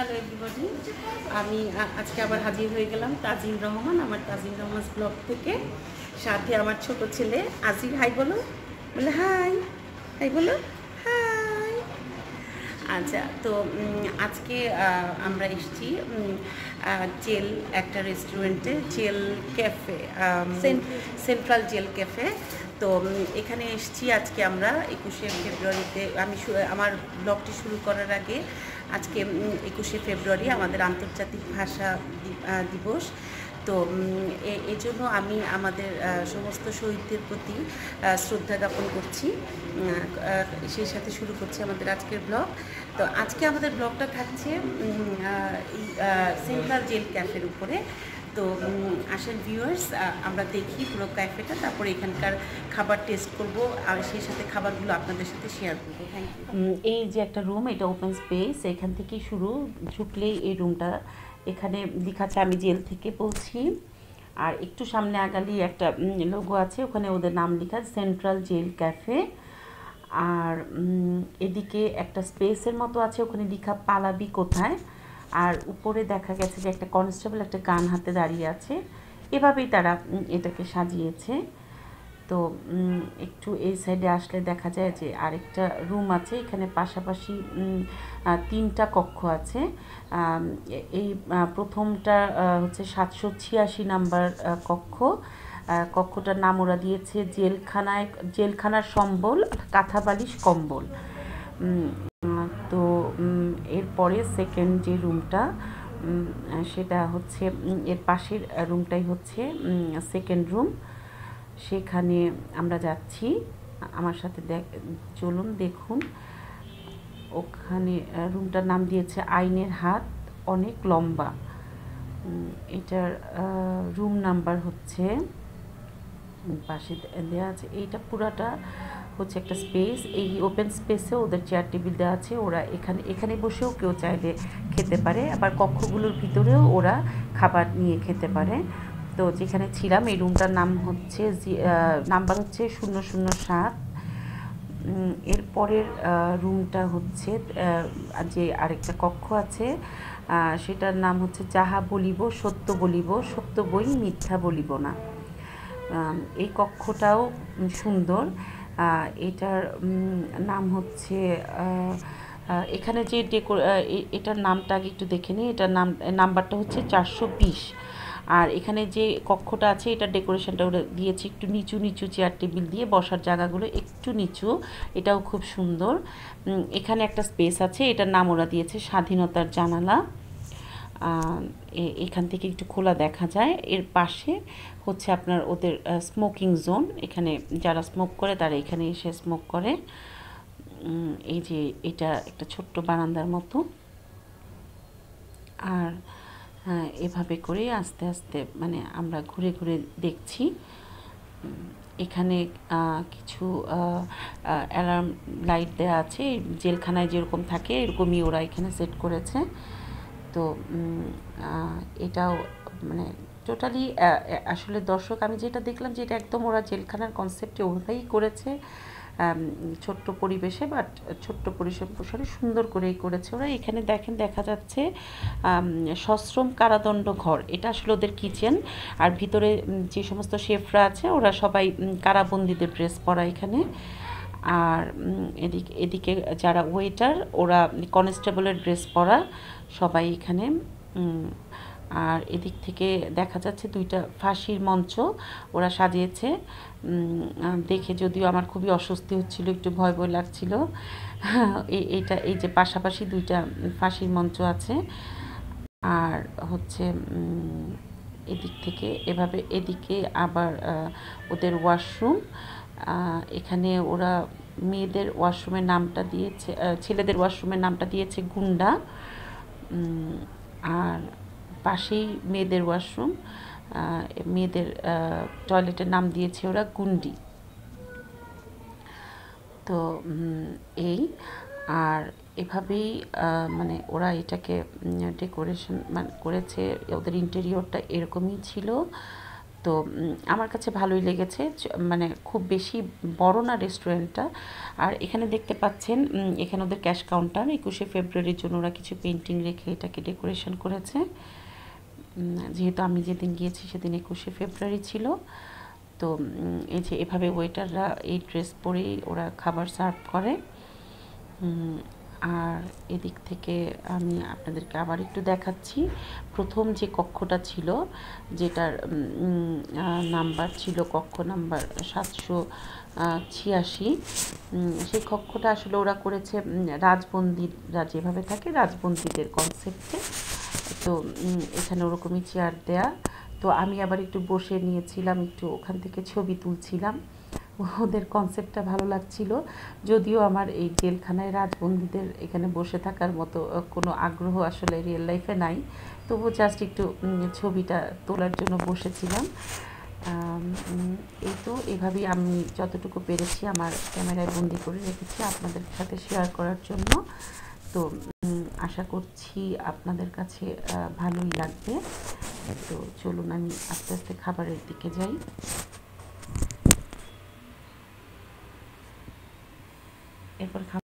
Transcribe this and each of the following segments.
Hello everybody আমি আজকে আবার হাজির হয়ে গেলাম তাজিম রহমান, আমার তাজিম রহমান ব্লগ থেকে। সাথে আমার ছোট ছেলে আজির। হাই বলো। বলে, হাই। হাই বলো। আচ্ছা তো আজকে আমরা এসেছি জেল একটা রেস্টুরেন্টে Jail Cafe Central. Jail Cafe. তো এখানে এসেছি আজকে আমরা একুশে ফেব্রুয়ারিতে আমি আমার ব্লগটি শুরু করার আগে আজকে একুশে ফেব্রুয়ারি আমাদের আন্তর্জাতিক ভাষা দিবস। তো এজন্য আমি আমাদের সমস্ত শহীদদের প্রতি শ্রদ্ধা জ্ঞাপন করছি। সেই সাথে শুরু করছি আমাদের আজকের ব্লগ। তো আজকে আমাদের ব্লগটা থাকছে সেন্ট্রাল জেল ক্যাফের উপরে। তো আসেন ভিউয়ার্স আমরা দেখি পুরো ক্যাফেটা, তারপরে এখানকার খাবার টেস্ট করব, আর সেই সাথে খাবারগুলো আপনাদের সাথে শেয়ার করব। থ্যাংক ইউ এই যে একটা রুম, এটা ওপেন স্পেস এখান থেকেই শুরু। ঢুকলেই এই রুমটা এখানে লেখা আছে আমি জেল থেকে বলছি। আর একটু সামনে আগালি একটা লোগো আছে, ওখানে ওদের নাম লেখা সেন্ট্রাল জেল ক্যাফে আর এদিকে একটা স্পেসের মতো আছে, ওখানে লেখা পালাবি কোথায়? আর উপরে দেখা গেছে যে একটা কনস্টেবল একটা গান হাতে দাঁড়িয়ে আছে। এভাবেই তারা এটাকে সাজিয়েছে। তো একটু এই সাইডে আসলে দেখা যায় যে আরেকটা রুম আছে, এখানে পাশাপাশি তিনটা কক্ষ আছে। এই প্রথমটা হচ্ছে সাতশো ছিয়াশি নাম্বার কক্ষ। কক্ষটার নাম ওরা দিয়েছে জেলখানায়, জেলখানার সম্বল কাঁথা বালিশ কম্বল তো এরপরে সেকেন্ড যে রুমটা সেটা হচ্ছে এর পাশের রুমটাই হচ্ছে সেকেন্ড রুম সেখানে আমরা যাচ্ছি। আমার সাথে দেখ, চলুন দেখুন। ওখানে রুমটার নাম দিয়েছে আইনের হাত, অনেক লম্বা। এটার রুম নাম্বার হচ্ছে, পাশে দেওয়া আছে, এইটা পুরাটা হচ্ছে একটা স্পেস। এই ওপেন স্পেসে ওদের চেয়ার টেবিল দেওয়া আছে, ওরা এখানে এখানে বসেও কেউ চাইলে খেতে পারে। আবার কক্ষগুলোর ভিতরেও ওরা খাবার নিয়ে খেতে পারে। তো যেখানে ছিলাম, এই রুমটার নাম হচ্ছে নাম্বার হচ্ছে শূন্য শূন্য সাত। এরপরের রুমটা হচ্ছে যে আরেকটা কক্ষ আছে সেটার নাম হচ্ছে যাহা বলিব সত্য বলিব, সত্য বই মিথ্যা বলিব না। এই কক্ষটাও সুন্দর। এটার নাম হচ্ছে এখানে যে ডেকো এটার নামটা আগে একটু দেখে নিই। এটার নাম, নাম্বারটা হচ্ছে চারশো বিশ। আর এখানে যে কক্ষটা আছে, এটা ডেকোরেশনটা ওরা দিয়েছে একটু নিচু নিচু চেয়ার টেবিল দিয়ে, বসার জায়গাগুলো একটু নিচু, এটাও খুব সুন্দর। এখানে একটা স্পেস আছে, এটার নাম ওরা দিয়েছে স্বাধীনতার জানালা। এখান থেকে একটু খোলা দেখা যায়। এর পাশে হচ্ছে আপনার ওদের স্মোকিং জোন এখানে যারা স্মোক করে তারা এখানে এসে স্মোক করে। এই যে এটা একটা ছোট্ট বারান্দার মতো। আর এভাবে করে আস্তে আস্তে মানে আমরা ঘুরে ঘুরে দেখছি। এখানে কিছু অ্যালার্ম লাইট দেওয়া আছে। জেলখানায় যেরকম থাকে, এরকমই ওরা এখানে সেট করেছে। তো এটাও মানে টোটালি আসলে দর্শক, আমি যেটা দেখলাম যে এটা একদম ওরা জেলখানার কনসেপ্টে ওভাবেই করেছে। ছোট্ট পরিবেশে বাট ছোট্ট পরিসরে সুন্দর করেই করেছে ওরা। এখানে দেখেন, দেখা যাচ্ছে সশ্রম কারাদণ্ড ঘর। এটা আসলে ওদের কিচেন আর ভিতরে যে সমস্ত শেফরা আছে, ওরা সবাই কারাবন্দীদের ড্রেস পরা এখানে। আর এদিকে এদিকে যারা ওয়েটার ওরা কনস্টেবলের ড্রেস পরা সবাই এখানে আর এদিক থেকে দেখা যাচ্ছে দুইটা ফাঁসির মঞ্চ ওরা সাজিয়েছে। দেখে যদিও আমার খুবই অস্বস্তি হচ্ছিল, একটু ভয় ভয় লাগছিল। এই এইটা, এই যে পাশাপাশি দুইটা ফাঁসির মঞ্চ আছে। আর হচ্ছে এদিক থেকে, এভাবে এদিকে আবার ওদের ওয়াশরুম। এখানে ওরা মেয়েদের ওয়াশরুমের নামটা দিয়েছে ছেলেদের ওয়াশরুমের নামটা দিয়েছে গুন্ডা। আর পাশেই মেয়েদের ওয়াশরুম মেয়েদের টয়লেটের নাম দিয়েছে ওরা গুন্ডি। তো এই, আর এভাবেই মানে ওরা এটাকে ডেকোরেশন মানে করেছে, ওদের ইন্টেরিয়রটা এরকমই ছিল। তো আমার কাছে ভালোই লেগেছে মানে খুব বেশি বড় না রেস্টুরেন্টটা। আর এখানে দেখতে পাচ্ছেন এখানে ওদের ক্যাশ কাউন্টার, একুশে ফেব্রুয়ারির জন্য ওরা কিছু পেন্টিং রেখে এটাকে ডেকোরেশন করেছে। যেহেতু আমি যেদিন গিয়েছি সেদিন একুশে ফেব্রুয়ারি ছিল, তো এই যে এভাবে ওয়েটাররা এই ড্রেস পরেই ওরা খাবার সার্ভ করে। আর এদিক থেকে আমি আপনাদেরকে আবার একটু দেখাচ্ছি। প্রথম যে কক্ষটা ছিল, যেটার নাম্বার ছিল কক্ষ নাম্বার সাতশো ছিয়াশি সেই কক্ষটা আসলে ওরা করেছে রাজবন্দিরা যেভাবে থাকে, রাজবন্দীদের কনসেপ্টে তো এখানে ওরকমই চেয়ার দেয়া। তো আমি আবার একটু বসে নিয়েছিলাম, একটু ওখান থেকে ছবি তুলছিলাম। ওদের কনসেপ্টটা ভালো লাগছিল। যদিও আমার এই জেলখানায় রাজবন্দীদের এখানে বসে থাকার মতো কোনো আগ্রহ আসলে রিয়েল লাইফে নাই। তবু জাস্ট একটু ছবিটা তোলার জন্য বসেছিলাম। এই তো, এভাবেই আমি যতটুকু পেরেছি আমার ক্যামেরায় বন্দি করে রেখেছি আপনাদের সাথে শেয়ার করার জন্য। তো আশা করছি আপনাদের কাছে ভালোই লাগবে। তো চলুন আমি আস্তে আস্তে খাবারের দিকে যাই। এরপর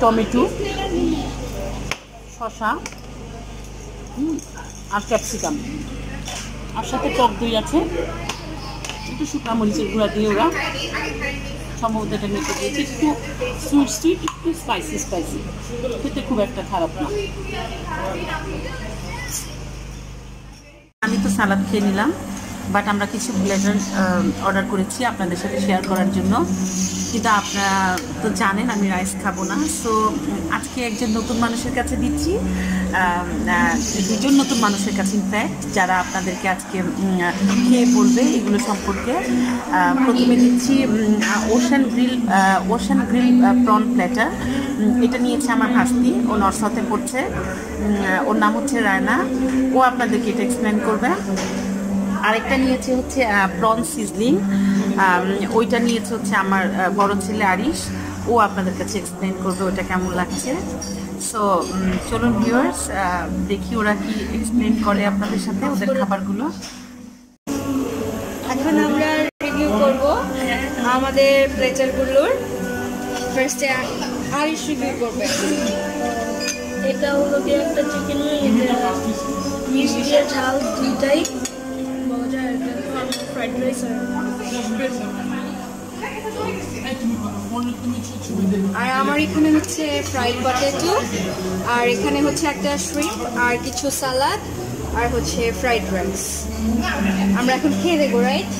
টমেটো হুম, আর ক্যাপসিকাম। আর সাথে টক দই আছে। একটু শুকনা মরিচের গুঁড়া দিয়ে ওরা সম্ভবত এটা মেখে দিয়েছে। একটু সুইট সুইট একটু স্পাইসি স্পাইসি খেতে খুব একটা খারাপ না। আমি তো সালাদ খেয়ে নিলাম। বাট আমরা কিছু প্লেটার অর্ডার করেছি আপনাদের সাথে শেয়ার করার জন্য। কিন্তু আপনারা তো জানেন আমি রাইস খাব না। সো আজকে একজন নতুন মানুষের কাছে দিচ্ছি। দুজন নতুন মানুষের কাছে ইনফ্যাক্ট যারা আপনাদেরকে আজকে খেয়ে বলবে এগুলো সম্পর্কে। প্রথমে দিচ্ছি Ocean Grill Ocean Grill prawn platter এটা নিয়েছে আমার ভাস্তি। ও নর্সাতে পড়ছে। ওর নাম হচ্ছে রায়না। ও আপনাদেরকে এটা এক্সপ্লেন করবে। আরেকটা নিয়েছে হচ্ছে প্রন সিজলিং ওইটা নিয়েছে হচ্ছে আমার বড় ছেলে আরিশ। ও আপনাদের কাছে এক্সপ্লেন করবে ওটা কেমন লাগছে। সো চলুন ভিউয়ার্স দেখি ওরা কি এক্সপ্লেন করে আপনাদের সাথে ওদের খাবারগুলো। এখন আমরা রিভিউ করব আমাদের প্লেটারগুলোর ফার্স্টে আরিশ রিভিউ করবে। এটা হলো কি একটা চিকেন মিষ্টি ঝাল দুইটাই। ফ্রাইড রাইস আর আমার এখানে হচ্ছে ফ্রাইড পটেটো আর এখানে হচ্ছে একটা শ্রিম্প আর কিছু সালাদ আর হচ্ছে ফ্রাইড রাইস আমরা এখন খেয়ে দেবো রাইট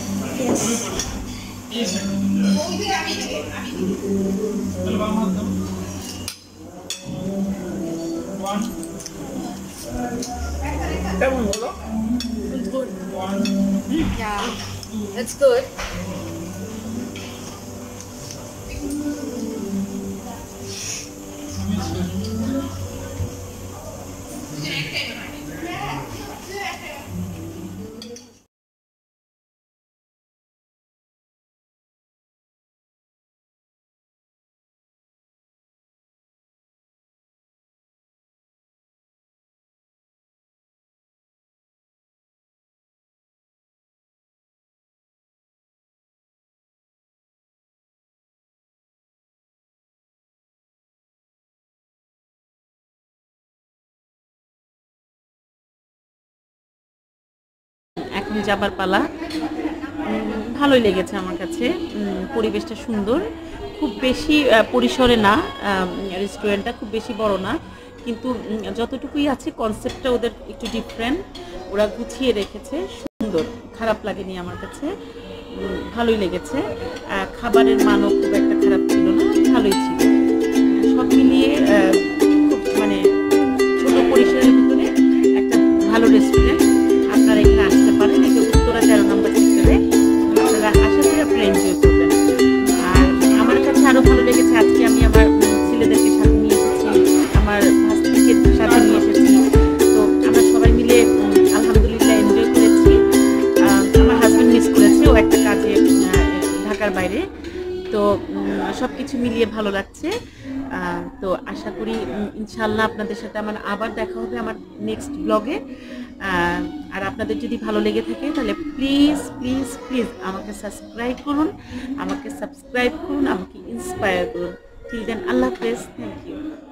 কেমন হলো Yeah, it's good. এখন যাবার পালা। ভালোই লেগেছে আমার কাছে। পরিবেশটা সুন্দর। খুব বেশি পরিসরে না রেস্টুরেন্টটা খুব বেশি বড় না। কিন্তু যতটুকুই আছে কনসেপ্টটা ওদের একটু ডিফারেন্ট ওরা গুছিয়ে রেখেছে। সুন্দর। খারাপ লাগেনি আমার কাছে। ভালোই লেগেছে। খাবারের মানও খুব একটা খারাপ ছিল না। ভালোই ছিল। আহ, ঢাকার বাইরে। তো সব কিছু মিলিয়ে ভালো লাগছে। তো আশা করি ইনশাল্লাহ আপনাদের সাথে আমার আবার দেখা হবে আমার নেক্সট ব্লগে আর আপনাদের যদি ভালো লেগে থাকে তাহলে প্লিজ প্লিজ প্লিজ আমাকে সাবস্ক্রাইব করুন আমাকে সাবস্ক্রাইব করুন আমাকে ইন্সপায়ার করুন। টিল দেন আল্লাহ হাফেজ। Thank you